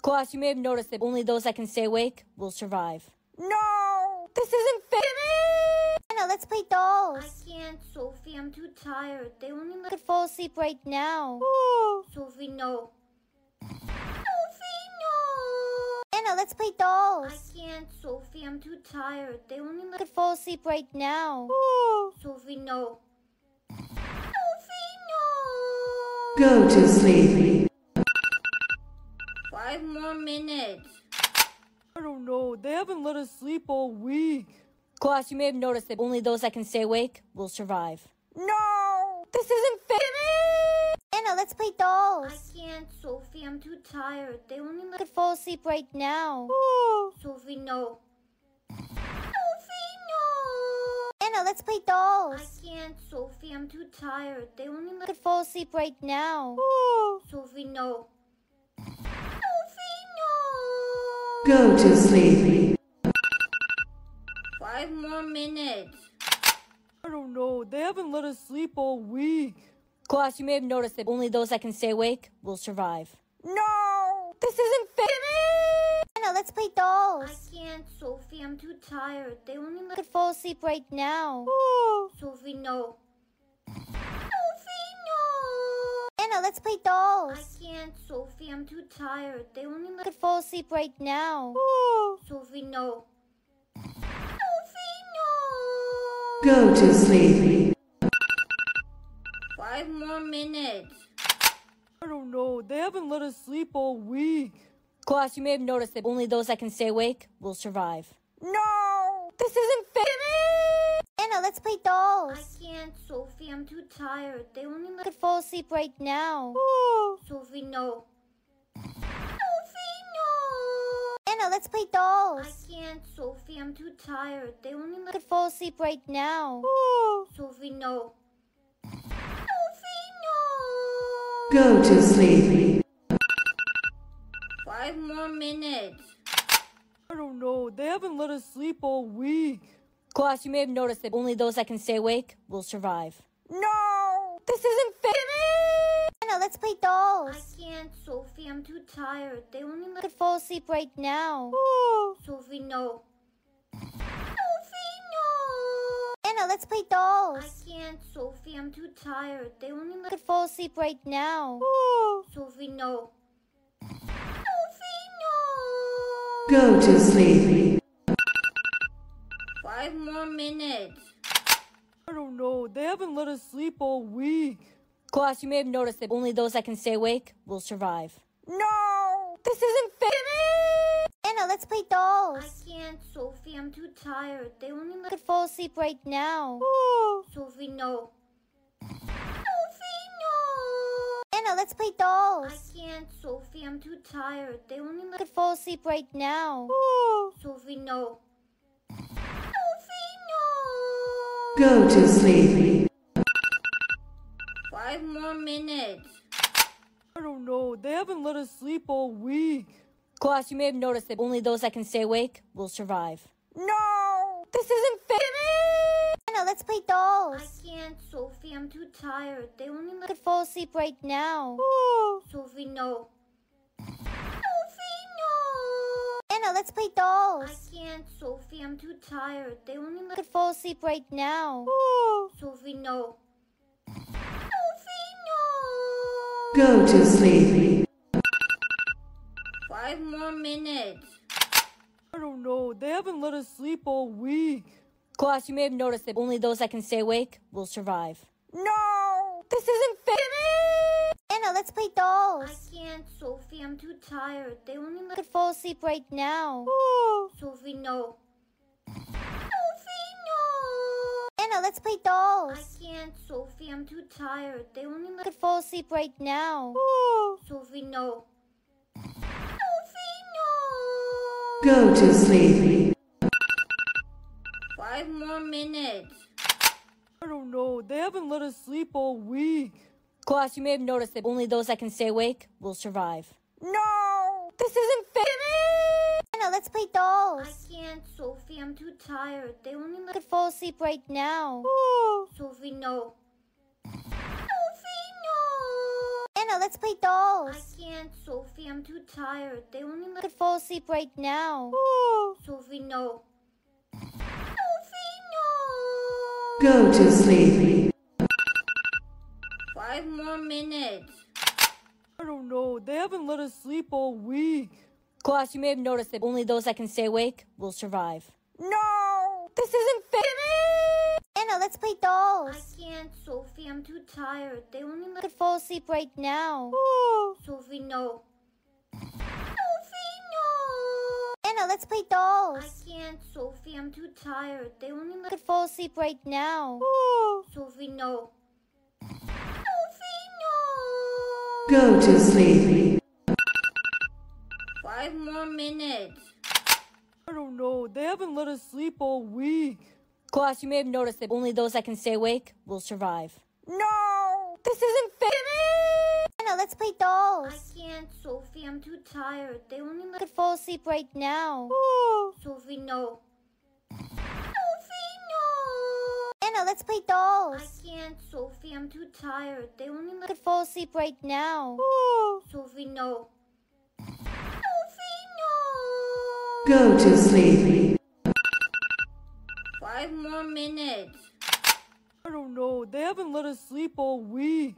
Class, you may have noticed that only those that can stay awake will survive. No! This isn't fair! Anna, let's play dolls. I can't, Sophie. I'm too tired. They only let could fall asleep right now. Sophie, no. Sophie, no! Anna, let's play dolls. I can't, Sophie. I'm too tired. They only let could fall asleep right now. Sophie, no. Sophie, no! Go to sleep. Five more minutes. I don't know. They haven't let us sleep all week. Class, you may have noticed that only those that can stay awake will survive. No! This isn't fair! Anna, let's play dolls. I can't, Sophie. I'm too tired. They only let could fall asleep right now. Sophie, no. Sophie, no! Anna, let's play dolls. I can't, Sophie. I'm too tired. They only let could fall asleep right now. Sophie, no. Sophie, no! Go to sleep. Five more minutes. I don't know. They haven't let us sleep all week. Class, you may have noticed that only those that can stay awake will survive. No! This isn't fair! Anna, let's play dolls. I can't, Sophie. I'm too tired. They only let could fall asleep right now. Oh. Sophie, no. Sophie, no! Anna, let's play dolls. I can't, Sophie. I'm too tired. They only let could fall asleep right now. Oh. Sophie, no. Go to sleep. Five more minutes. I don't know. They haven't let us sleep all week. Class, you may have noticed that only those that can stay awake will survive. No! This isn't fair! Anna, let's play dolls. I can't, Sophie. I'm too tired. They only let could fall asleep right now. Oh. Sophie, no. No! Anna, let's play dolls. I can't, Sophie. I'm too tired. They only let could fall asleep right now. Sophie, no. Sophie, no! Go to sleep. Five more minutes. I don't know. They haven't let us sleep all week. Class, you may have noticed that only those that can stay awake will survive. No! This isn't fair! Anna, let's play dolls. I can't, Sophie. I'm too tired. They only let could fall asleep right now. Sophie, no. Sophie, no! Anna, let's play dolls. I can't, Sophie. I'm too tired. They only let could fall asleep right now. Sophie, no. Sophie, no! Go to sleep. Five more minutes. I don't know. They haven't let us sleep all week. Class, you may have noticed that only those that can stay awake will survive. No! This isn't fair! Anna, let's play dolls. I can't, Sophie. I'm too tired. They only I let could fall asleep right now. Sophie no. Sophie, no! Anna, let's play dolls. I can't, Sophie. I'm too tired. They only I let could fall asleep right now. Sophie no. Sophie, no! Go to sleep. Five more minutes. I don't know. They haven't let us sleep all week. Class, you may have noticed that only those that can stay awake will survive. No! This isn't fair! Anna, let's play dolls. I can't, Sophie. I'm too tired. They only I could fall asleep right now. Oh. Sophie no. Sophie, no! Anna, let's play dolls. I can't, Sophie. I'm too tired. They only I could fall asleep right now. Oh. Sophie no. Sophie, no! Go to sleep. Five more minutes. I don't know. They haven't let us sleep all week. Class, you may have noticed that only those that can stay awake will survive. No! This isn't fair! Anna, let's play dolls. I can't, Sophie. I'm too tired. They only I let could fall asleep right now. Sophie no. Sophie, let's play dolls. I can't, Sophie. I'm too tired. They only I let could fall asleep right now. Sophie no. Sophie, no! Go to sleep. Five more minutes. I don't know. They haven't let us sleep all week. Class, you may have noticed that only those that can stay awake will survive. No! This isn't fair! Anna, let's play dolls. I can't, Sophie. I'm too tired. They only I could fall asleep right now. Sophie no. Sophie, no! Anna, let's play dolls. I can't, Sophie. I'm too tired. They only I could fall asleep right now. Sophie no. Sophie, no! Go to sleep. Five more minutes. I don't know. They haven't let us sleep all week. Class, you may have noticed that only those that can stay awake will survive. No! This isn't fair! Anna, let's play dolls. I dolls. can't, Sophie. I'm too tired. They only I could fall asleep right now. Sophie no. Sophie, no! Anna, let's play dolls. I dolls. can't, Sophie. I'm too tired. They only I could fall asleep right now. Sophie no. Sophie, no! Go to sleep. Five more minutes. I don't know. They haven't let us sleep all week. Class, you may have noticed that only those that can stay awake will survive. No! This isn't fair! Anna, let's play dolls. I can't, Sophie. I'm too tired. They only I could fall asleep right now. Oh. Sophie no. Sophie, no! Anna, let's play dolls. I can't, Sophie. I'm too tired. They only I could fall asleep right now. Oh. Sophie no. Go to sleep. Five more minutes. I don't know. They haven't let us sleep all week.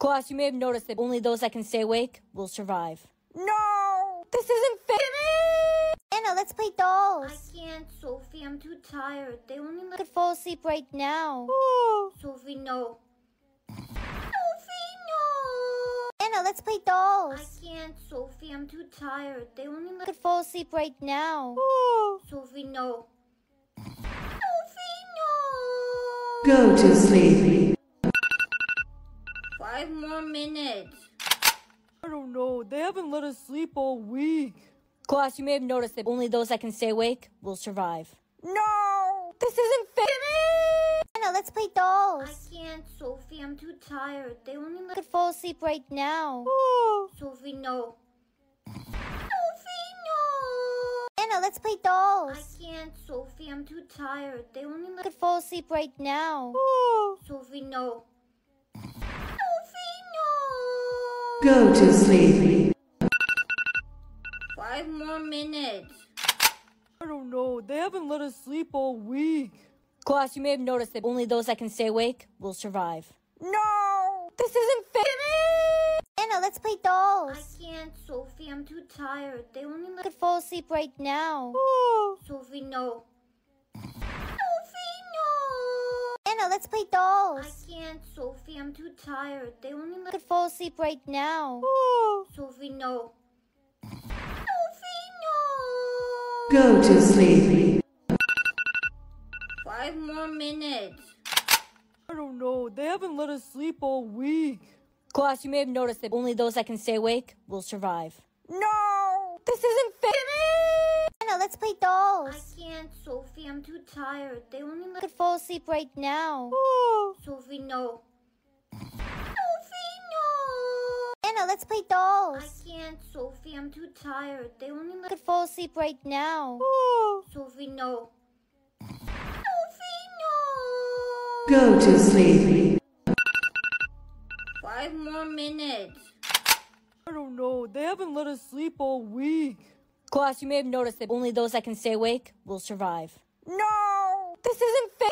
Class, you may have noticed that only those that can stay awake will survive. No! This isn't fair! Anna, let's play dolls. I dolls. can't, Sophie. I'm too tired. They only I could fall asleep right now. Oh. Sophie no. Anna, let's play dolls. I can't, Sophie. I'm too tired. They only I let could fall asleep right now. Sophie no. Sophie, no! Go to sleep. Five more minutes. I don't know. They haven't let us sleep all week. Class, you may have noticed that only those that can stay awake will survive. No! This isn't fair! Anna, let's play dolls. I can't, Sophie. I'm too tired. They only I let could fall asleep right now. Sophie no. Sophie, no! Anna, let's play dolls. I can't, Sophie. I'm too tired. They only I could fall asleep right now. Sophie no. Sophie, no! Go to sleep. Five more minutes. I don't know. They haven't let us sleep all week. Class, you may have noticed that only those that can stay awake will survive. No! This isn't fair! Anna, Anna, let's play dolls. I can't, Sophie. I'm too tired. They only could fall asleep right now. Sophie, no. Sophie, no. Anna, let's play dolls. I can't, Sophie. I'm too tired. They only could fall asleep right now. Sophie, no. Sophie, no. Go to sleep. Five more minutes. I don't know. They haven't let us sleep all week. Class, you may have noticed that only those that can stay awake will survive. No! This isn't fair! Anna, let's play dolls. I can't, Sophie. I'm too tired. They only could fall asleep right now. Oh. Sophie, no. Sophie, no. Anna, let's play dolls. I can't, Sophie. I'm too tired. They only could fall asleep right now. Oh. Sophie, no. Go to sleep. Five more minutes. I don't know. They haven't let us sleep all week. Class, you may have noticed that only those that can stay awake will survive. No! This isn't fair!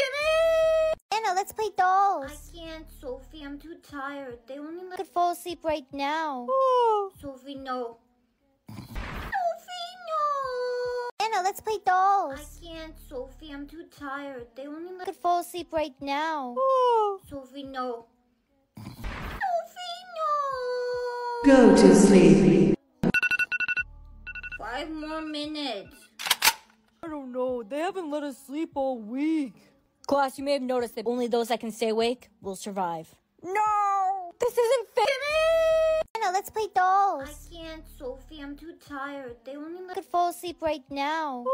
Anna, let's play dolls. I can't, Sophie. I'm too tired. They only could fall asleep right now. Oh. Sophie, no. Sophie, no. Anna, let's play dolls. I can't, Sophie. I'm too tired. They only could fall asleep right now. Sophie, no. Sophie, no. Go to sleep. Five more minutes. I don't know. They haven't let us sleep all week. Class, you may have noticed that only those that can stay awake will survive. No! This isn't fair! Anna, let's play dolls. I can't, Sophie. I'm too tired. They only could fall asleep right now.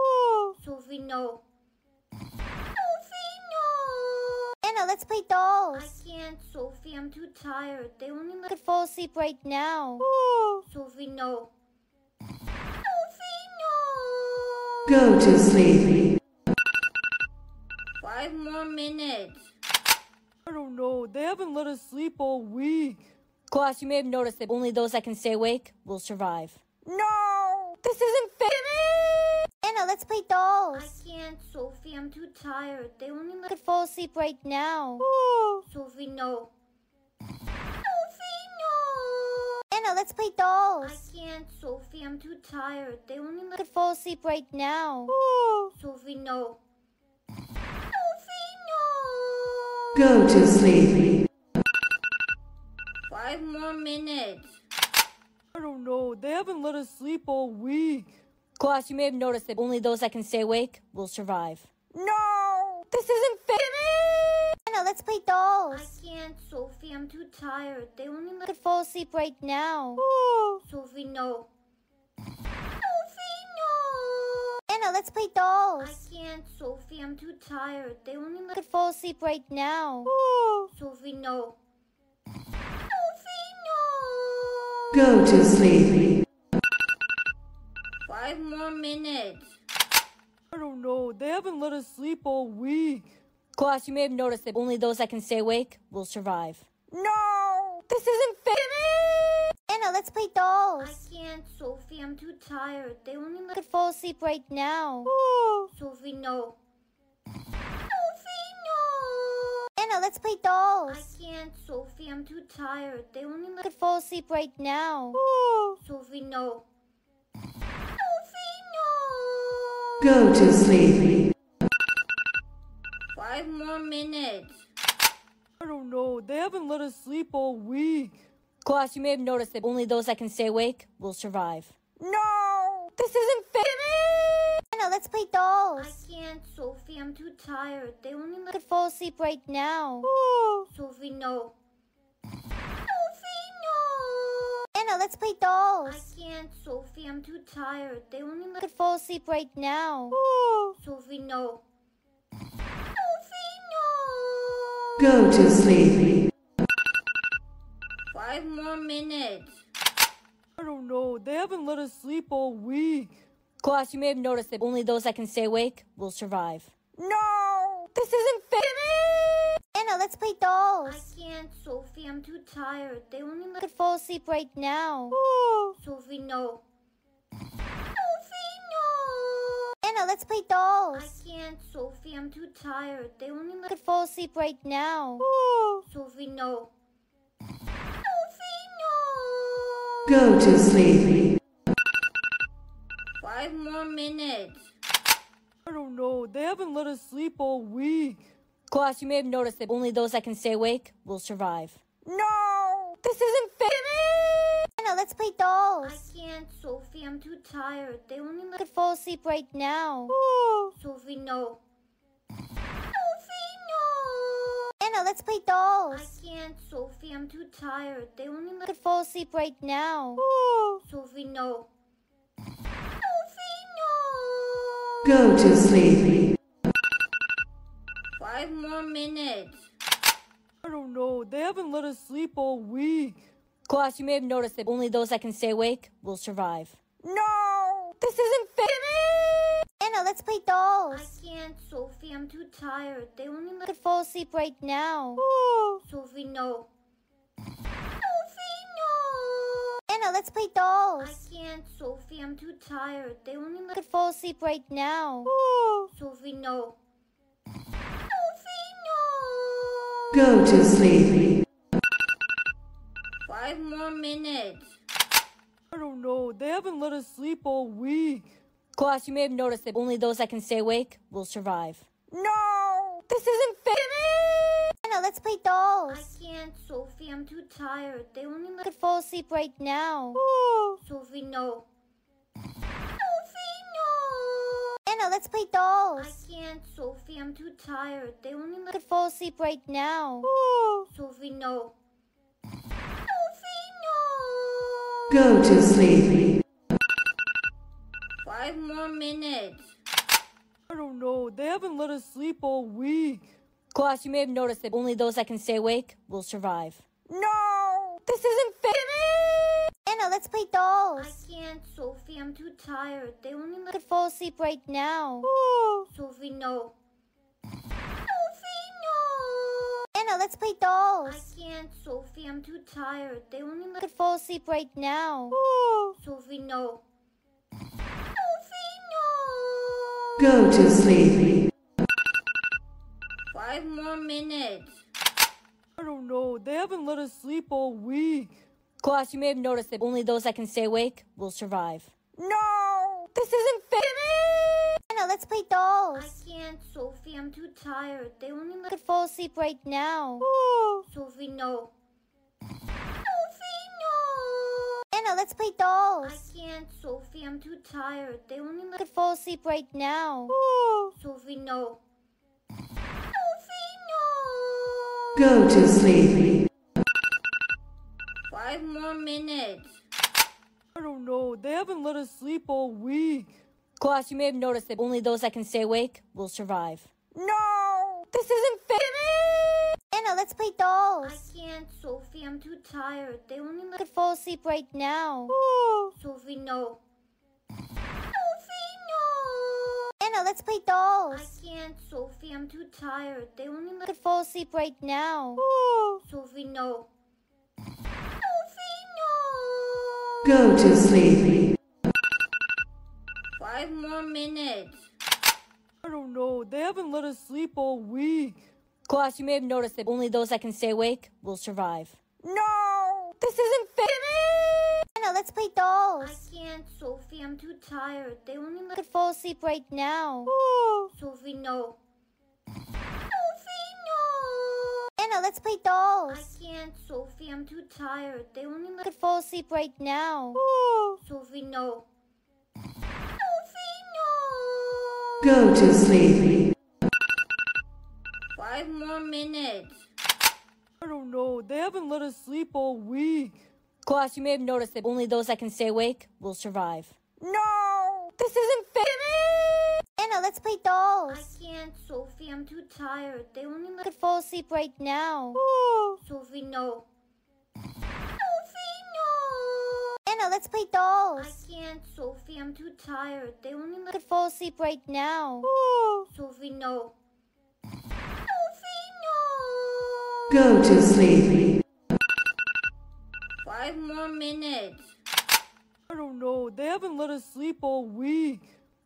Sophie, no. Sophie, no. Anna, let's play dolls. I can't, Sophie. I'm too tired. They only could fall asleep right now. Sophie, no. Sophie, no. Go to sleep. Five more minutes. I don't know. They haven't let us sleep all week. Class, you may have noticed that only those that can stay awake will survive. No! This isn't fair! Anna, let's play dolls. I can't, Sophie. I'm too tired. They only could fall asleep right now. Sophie, no. Sophie, no. Anna, let's play dolls. I can't, Sophie. I'm too tired. They only could fall asleep right now. Sophie, no. Sophie, no. Go to sleep. Five more minutes. I don't know. They haven't let us sleep all week. Class, you may have noticed that only those that can stay awake will survive. No! This isn't fair! Anna, let's play dolls. I can't, Sophie. I'm too tired. They only let- I could fall asleep right now. *gasps* Oh. Sophie, no. Sophie, no. Anna, let's play dolls. I can't, Sophie. I'm too tired. They only let- I could fall asleep right now. Oh. Sophie, no. Go to sleep. Five more minutes. I don't know. They haven't let us sleep all week. Class, you may have noticed that only those that can stay awake will survive. No! This isn't fair! Anna, let's play dolls. I can't, Sophie. I'm too tired. They only let could fall asleep right now. Oh. Sophie, no. Sophie, no. Anna, let's play dolls. I can't, Sophie. I'm too tired. They only could fall asleep right now. Sophie, no. Sophie, no. Go to sleep. Five more minutes. I don't know. They haven't let us sleep all week. Class, you may have noticed that only those that can stay awake will survive. No! This isn't fair! Anna, let's play dolls. I can't, Sophie. I'm too tired. They only could fall asleep right now. Sophie, no. Sophie, no. Anna, let's play dolls. I can't, Sophie. I'm too tired. They only could fall asleep right now. Sophie, no. Sophie, no. Go to sleep. Five more minutes. I don't know. They haven't let us sleep all week. Class, you may have noticed that only those that can stay awake will survive. No! This isn't fair! Anna, let's play dolls. I can't, Sophie. I'm too tired. They only could fall asleep right now. Sophie, no. Sophie, no. Anna, let's play dolls. I can't, Sophie. I'm too tired. They only could fall asleep right now. Sophie, no. Sophie, no. Go to sleep. Five more minutes. I don't know. They haven't let us sleep all week. Class, you may have noticed that only those that can stay awake will survive. No! This isn't fair! Anna, let's play dolls. I can't, Sophie. I'm too tired. They only I let could fall asleep right now. *gasps* Oh. Sophie no. Sophie, no! Anna, let's play dolls. I can't, Sophie. I'm too tired. They only I could fall asleep right now. Oh. Sophie no. Go to sleep. Five more minutes. I don't know. They haven't let us sleep all week. Class, you may have noticed that only those that can stay awake will survive. No! This isn't fair! Anna, let's play dolls. I can't, Sophie. I'm too tired. They only I let could fall asleep right now. Sophie no. No! Let's play dolls. I can't, Sophie. I'm too tired. They only I let could fall asleep right now. Sophie no. Sophie, no! Go to sleep. Five more minutes. I don't know. They haven't let us sleep all week. Class, you may have noticed that only those that can stay awake will survive. No! This isn't fair! Anna, let's play dolls. I can't, Sophie. I'm too tired. They only I let could fall asleep right now. Sophie no. Sophie, no! Anna, let's play dolls. I can't, Sophie. I'm too tired. They only I could fall asleep right now. Sophie no. Sophie, no! Go to sleep. Five more minutes. I don't know. They haven't let us sleep all week. Class, you may have noticed that only those that can stay awake will survive. No! This isn't fair! Anna, let's play dolls. I can't, Sophie. I'm too tired. They only I could fall asleep right now. Sophie no. Sophie, no! Anna, let's play dolls. I can't, Sophie. I'm too tired. They only I could fall asleep right now. Sophie no. Sophie, no! Go to sleep. Five more minutes. I don't know. They haven't let us sleep all week. Class, you may have noticed that only those that can stay awake will survive. No! This isn't fair! Anna, let's play dolls. I can't, Sophie. I'm too tired. They only I let could fall asleep right now. Oh. Sophie no. Sophie, no! Anna, let's play dolls. I can't, Sophie. I'm too tired. They only I let could fall asleep right now. Oh. Sophie no. Sophie, no! Go to sleep. Five more minutes. I don't know. They haven't let us sleep all week. Class, you may have noticed that only those that can stay awake will survive. No! This isn't fair! Anna, let's play dolls. I can't, Sophie. I'm too tired. They only I let could fall asleep right now. Oh. Sophie no. Sophie! Anna, let's play dolls. I can't, Sophie. I'm too tired. They only I let could fall asleep right now. Sophie no. Sophie, no! Go to sleep. Five more minutes. I don't know. They haven't let us sleep all week. Class, you may have noticed that only those that can stay awake will survive. No! This isn't fair! Anna, let's play dolls. I can't, Sophie. I'm too tired. They only I could fall asleep right now. Sophie no. Sophie, no! Anna, let's play dolls. I can't, Sophie. I'm too tired. They only I could fall asleep right now. Sophie no. Sophie, no! Go to sleep. Five more minutes. I don't know. They haven't let us sleep all week. Class, you may have noticed that only those that can stay awake will survive. No! This isn't fair! Anna, let's play dolls. I can't, Sophie. I'm too tired. They only I let could fall asleep right now. Sophie no. Sophie, no! Anna, let's play dolls. I can't, Sophie. I'm too tired. They only I let could fall asleep right now. Sophie no. Sophie, no! Go to sleep. Five more minutes. I don't know. They haven't let us sleep all week.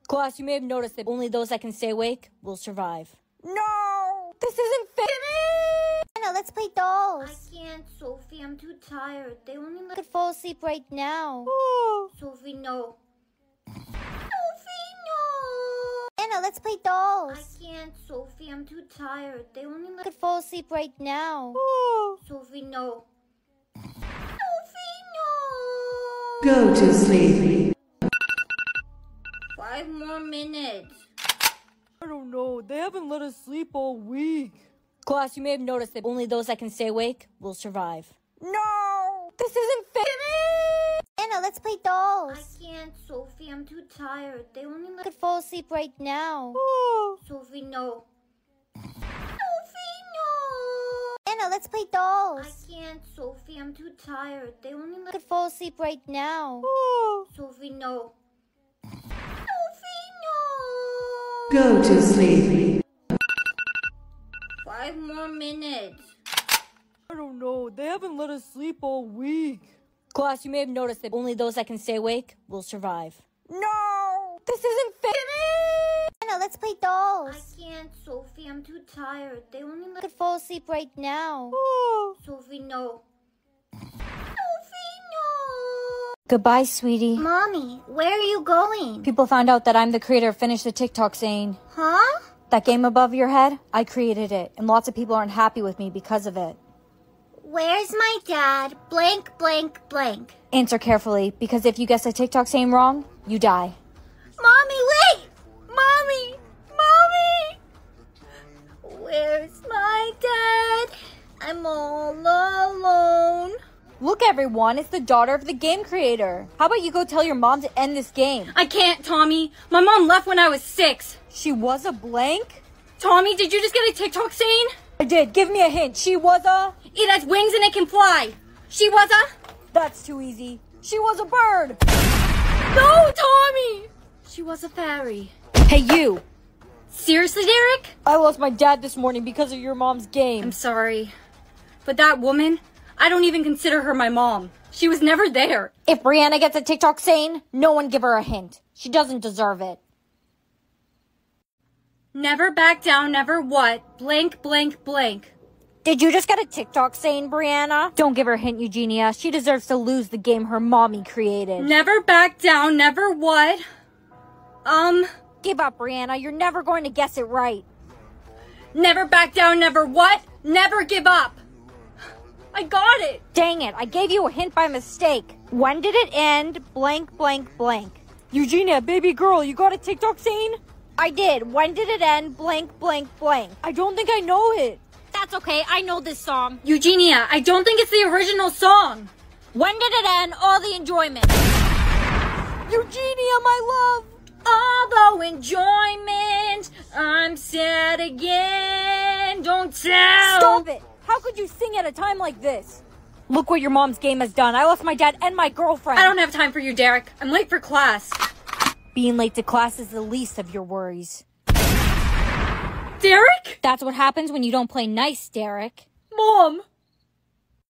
Class, you may have noticed that only those that can stay awake will survive. No! This isn't fair! Anna, oh. let's play dolls. I can't, Sophie. I'm too tired. They only let could fall asleep right now. Sophie, no. Sophie, no. Anna, let's play dolls. I can't, Sophie. I'm too tired. They only let could fall asleep right now. Sophie, no. Go to sleep. Five more minutes. I don't know. They haven't let us sleep all week. Class, you may have noticed that only those that can stay awake will survive. No! This isn't fair! Anna, let's play dolls. I can't, Sophie. I'm too tired. They only let could fall asleep right now. Oh. Sophie, no. Sophie. Anna, let's play dolls. I can't, Sophie. I'm too tired. They only let could fall asleep right now. Sophie, no. Sophie, no. Go to sleep. Five more minutes. I don't know. They haven't let us sleep all week. Class, you may have noticed that only those that can stay awake will survive. No! This isn't fair! Anna, let's play dolls. I can't, Sophie. I'm too tired. They only let could fall asleep right now. Sophie, no. Sophie, no. Goodbye, sweetie. Mommy, where are you going? People found out that I'm the creator of Finish the TikTok saying, Huh? That game above your head, I created it, and lots of people aren't happy with me because of it. Where's my dad? Blank, blank, blank. Answer carefully, because if you guess a TikTok saying wrong, you die. Mommy, wait! Where's my dad? I'm all alone. Look, everyone, it's the daughter of the game creator. How about you go tell your mom to end this game? I can't, Tommy. My mom left when I was six. She was a blank? Tommy, did you just get a TikTok saying? I did. Give me a hint. She was a. It has wings and it can fly. She was a. That's too easy. She was a bird. No, Tommy! She was a fairy. Hey, you. Seriously, Derek? I lost my dad this morning because of your mom's game. I'm sorry. But that woman, I don't even consider her my mom. She was never there. If Brianna gets a TikTok saying, no one give her a hint. She doesn't deserve it. Never back down, never what? Blank, blank, blank. Did you just get a TikTok saying, Brianna? Don't give her a hint, Eugenia. She deserves to lose the game her mommy created. Never back down, never what? Um, Give up, Brianna. You're never going to guess it right. never back down, never what? Never give up. I got it. Dang it, I gave you a hint by mistake. When did it end? Blank, blank, blank. Eugenia, baby girl, you got a TikTok saying? I did. When did it end? Blank, blank, blank. I don't think I know it. That's okay, I know this song. Eugenia, I don't think it's the original song. When did it end? All the enjoyment. Eugenia, my love. Although enjoyment, I'm sad again. Don't tell. Stop it. How could you sing at a time like this? Look what your mom's game has done. I lost my dad and my girlfriend. I don't have time for you, Derek. I'm late for class. Being late to class is the least of your worries. Derek? That's what happens when you don't play nice, Derek. Mom,